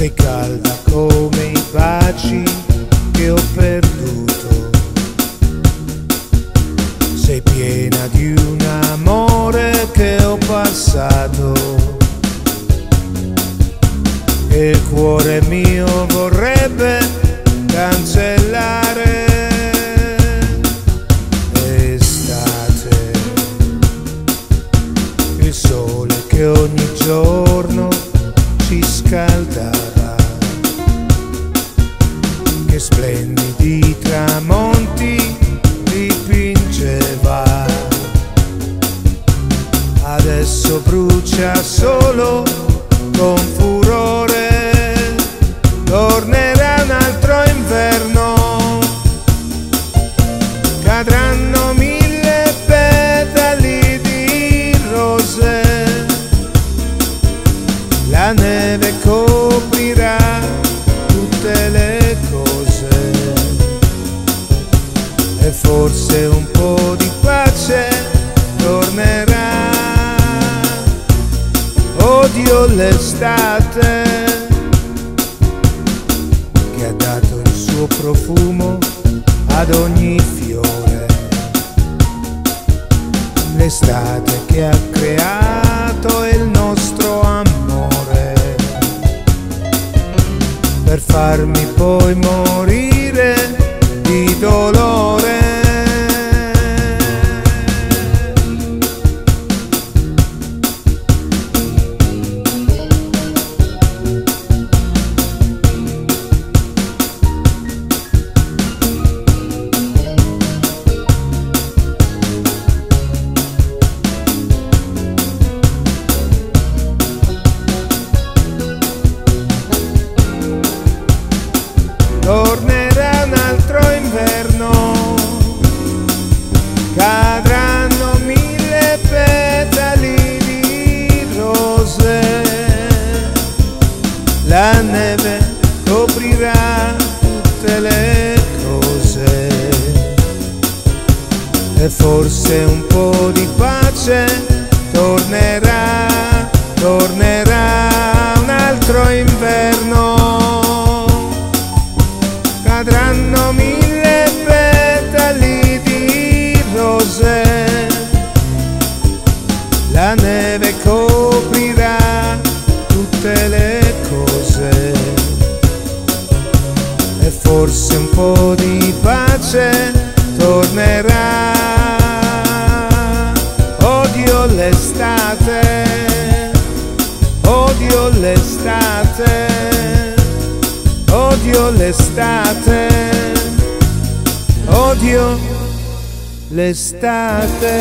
Sei calda come i baci che ho perduto. Sei piena di un passato. E il cuore mio vorrebbe cancellare. Estate, il sole che ogni giorno ci scaldava, Adesso brucia solo con furore, tornerà un altro inverno, cadranno mille petali di rose, la neve coprirà tutte le cose. E forse un po' profumo ad ogni fiore. L'estate che ha creato il nostro amore per farmi poi morire di dolore. Tornerà un altro inverno, cadranno mille petali di rose, la neve coprirà tutte le cose. E forse un po' di pace tornerà, tornerà un altro inverno pace tornerà. Odio l'estate, odio l'estate odio l'estate, odio l'estate.